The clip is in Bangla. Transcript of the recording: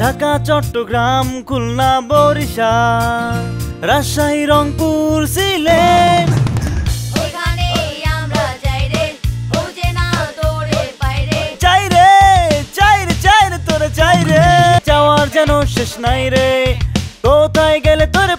ঢাকা চট্টগ্রাম খুলনা বরিশাল রাজশাহী রংপুর সিলেট। চাই রে তোরে চাই রে। যাওয়ার যেন শেষ নাই রে। কোথায় গেলে তোরে